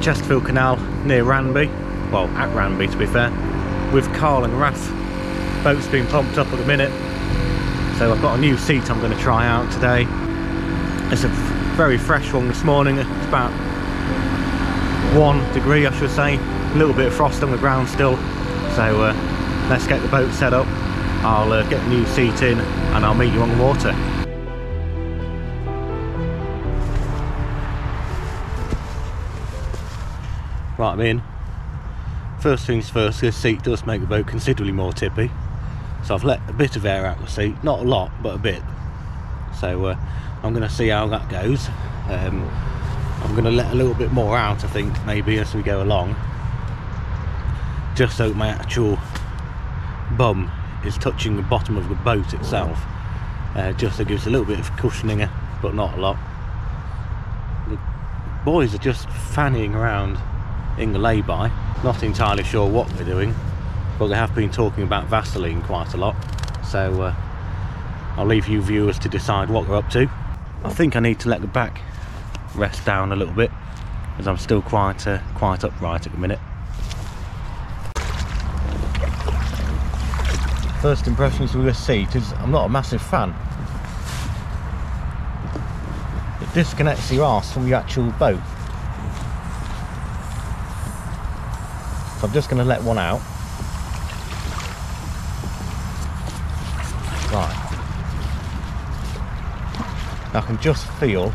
Chesterfield Canal near Ranby. Well, at Ranby to be fair. With Carl and Raph. Boat's being pumped up at the minute. So I've got a new seat I'm going to try out today. It's a very fresh one this morning. It's about one degree I should say. A little bit of frost on the ground still. So uh, let's get the boat set up. I'll uh, get the new seat in and I'll meet you on the water. Right, I'm in. First things first, this seat does make the boat considerably more tippy. So I've let a bit of air out of the seat, not a lot, but a bit. So uh, I'm going to see how that goes. Um, I'm going to let a little bit more out, I think, maybe as we go along. Just so my actual bum is touching the bottom of the boat itself. Uh, just so it gives a little bit of cushioning, but not a lot. The boys are just fannying around in the lay-by. Not entirely sure what they're doing, but they have been talking about Vaseline quite a lot. So uh, I'll leave you viewers to decide what they're up to. I think I need to let the back rest down a little bit, as I'm still quite uh, quite upright at the minute. First impressions with this seat is I'm not a massive fan. It disconnects your arse from your actual boat. So I'm just going to let one out. Right. I can just feel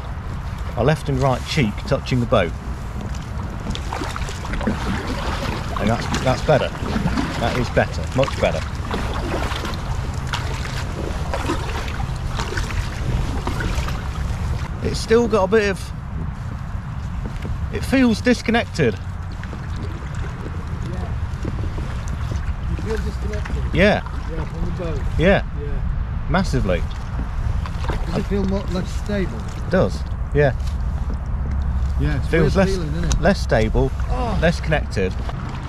my left and right cheek touching the boat. And that's, that's better. That is better, much better. It's still got a bit of... It feels disconnected. Disconnected? Yeah, Yeah, from the boat. yeah, Yeah. massively. Does it feel more, less stable? It does. Yeah, Yeah, it's feels less feeling, it? less stable, Oh, less connected.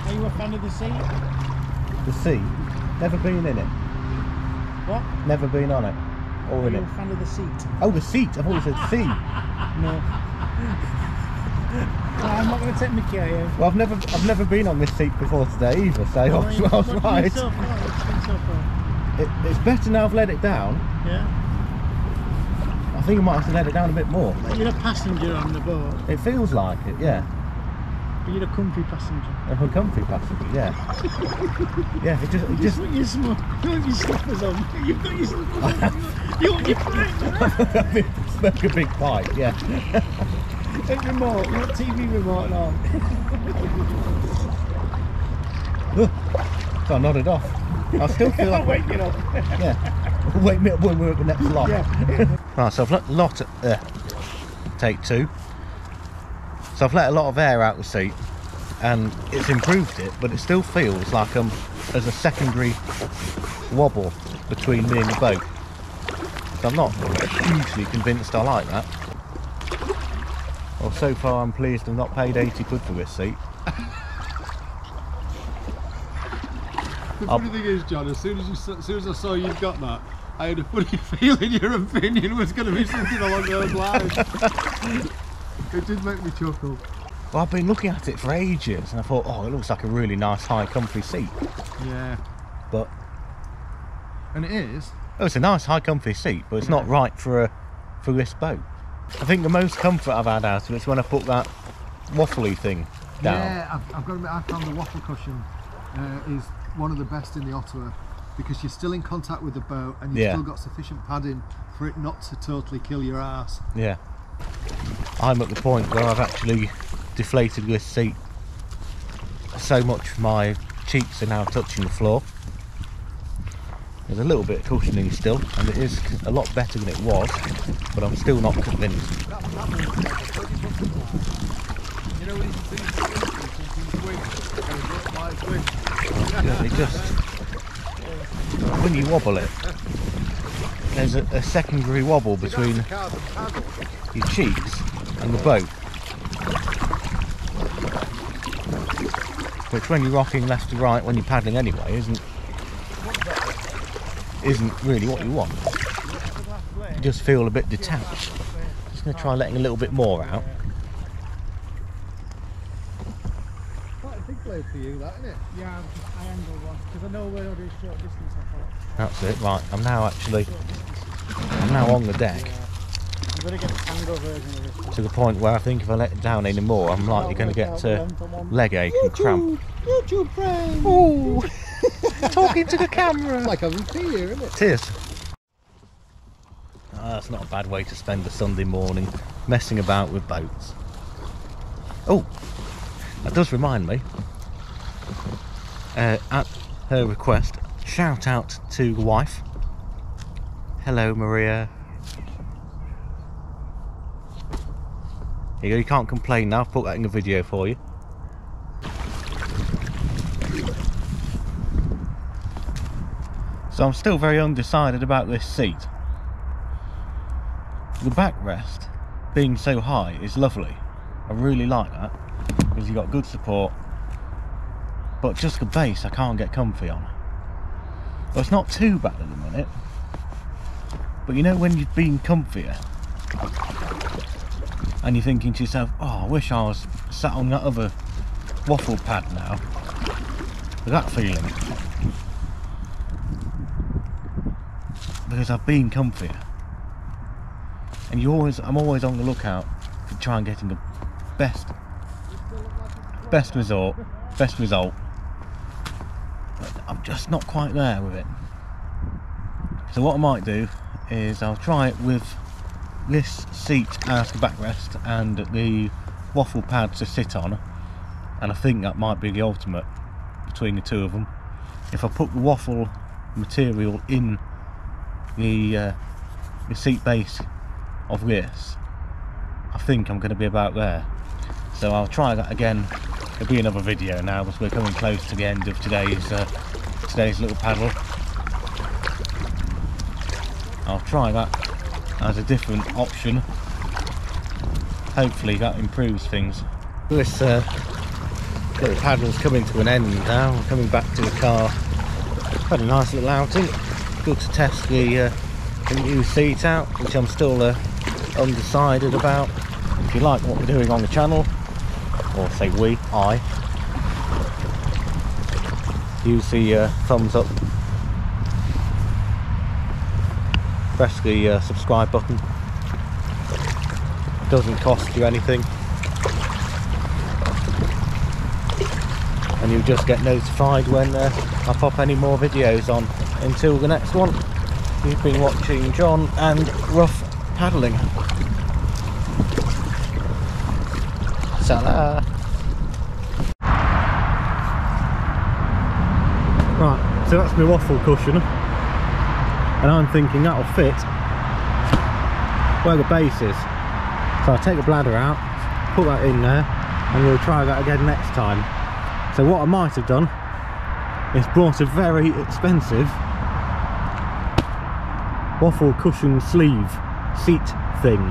are you a fan of the sea? The sea, never been in it, What? never been on it, or Are in you it. a fan of the seat? Oh, the seat. I've always said sea. No. I'm not going to take Mickey out of Well, I've never, I've never been on this seat before today either. So I was, I was right. So far? What's been so far? It, it's better now I've let it down. Yeah. I think I might have to let it down a bit more. You're a passenger on the boat, It feels like it, yeah. but you're a comfy passenger. I'm a comfy passenger, yeah. yeah, it just, it just. put your smoke, your slippers on. You've got your slippers on. You want your pipe. smoke a big pipe, yeah. Take remote, not TV remote all. So I nodded off. I still feel like, Wake it up. yeah. Wake me up when we're at the next lock. Yeah. Right, so I've let a lot, uh, take two. So I've let a lot of air out the seat and it's improved it, but it still feels like I'm as a secondary wobble between me and the boat. So I'm not hugely convinced I like that. Well, so far I'm pleased I've not paid 80 quid for this seat. The I'll- funny thing is, John, as soon as you, as soon as I saw you'd got that, I had a funny feeling your opinion was going to be something along those lines. it did make me chuckle. Well, I've been looking at it for ages and I thought, oh, it looks like a really nice, high, comfy seat. Yeah, But, and it is. oh, it's a nice, high, comfy seat, but it's not right for a, for this boat. I think the most comfort I've had out of it is when I put that waffly thing down. Yeah, I've, I've got to admit, I found the waffle cushion uh, is one of the best in the Ottawa because you're still in contact with the boat and you've Yeah. still got sufficient padding for it not to totally kill your ass. Yeah. I'm at the point where I've actually deflated this seat so much my cheeks are now touching the floor. There's a little bit of cushioning still, and it is a lot better than it was, but I'm still not convinced. It just, when you wobble it, there's a, a secondary wobble between your cheeks and the boat. Which when you're rocking left to right when you're paddling anyway isn't isn't really what you want. You just feel a bit detached. Just gonna try letting a little bit more out. play for you, that isn't it? Yeah, I've just, I angled one because I know where it is short distance. I That's it. Right, I'm now actually. I'm now on the deck Yeah. I'm gonna get the tango version to the point where I think if I let it down any more, I'm likely going to get uh, leg ache and cramp. YouTube friend! Oh, talking to the camera. It's like having here, isn't it? It is. Ah, that's not a bad way to spend a Sunday morning messing about with boats. Oh, that does remind me. Uh, at her request, shout out to the wife. Hello, Maria. Here you go, you can't complain now. I've put that in the video for you. So I'm still very undecided about this seat. The backrest being so high is lovely. I really like that because you've got good support. But just the base I can't get comfy on. Well, it's not too bad at the minute. But you know when you've been comfier and you're thinking to yourself, oh, I wish I was sat on that other waffle pad now. That feeling. Because I've been comfier. And you always, I'm always on the lookout for try and getting the best, best result, best result. But I'm just not quite there with it. So what I might do is I'll try it with this seat as the backrest and the waffle pad to sit on. And I think that might be the ultimate between the two of them. If I put the waffle material in the, uh, the seat base of this I think I'm going to be about there. So I'll try that again. There'll be another video now because we're coming close to the end of today's uh, today's little paddle. I'll try that as a different option. Hopefully that improves things. This uh, little paddle's coming to an end now. I'm coming back to the car. Had a nice little outing good to test the, uh, the new seat out, which I'm still uh, undecided about. If you like what we're doing on the channel, or say we, I, use the uh, thumbs up, press the uh, subscribe button. Doesn't cost you anything. And you'll just get notified when uh, I pop any more videos on until the next one. You've been watching John and Ruff Paddling. Ta-da! Right, so that's my waffle cushion. And I'm thinking that'll fit where the base is. So I'll take the bladder out, put that in there, and we'll try that again next time. So what I might have done is brought a very expensive waffle cushion sleeve seat thing.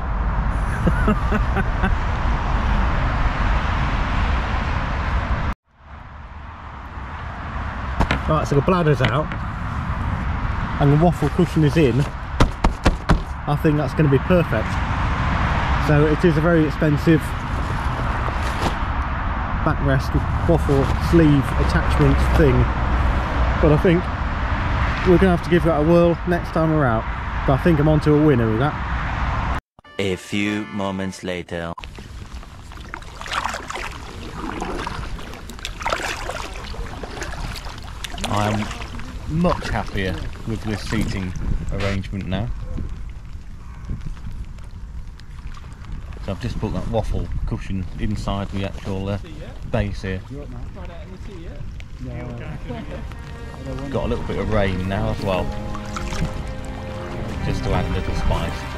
right, so the bladder's out and the waffle cushion is in. I think that's going to be perfect. So it is a very expensive backrest waffle sleeve attachment thing but I think we're gonna have to give that a whirl next time we're out. But I think I'm onto a winner with that. A few moments later. I'm much happier with this seating arrangement now. So I've just put that waffle cushion inside the actual uh, base here got a little bit of rain now as well. Just to add a little spice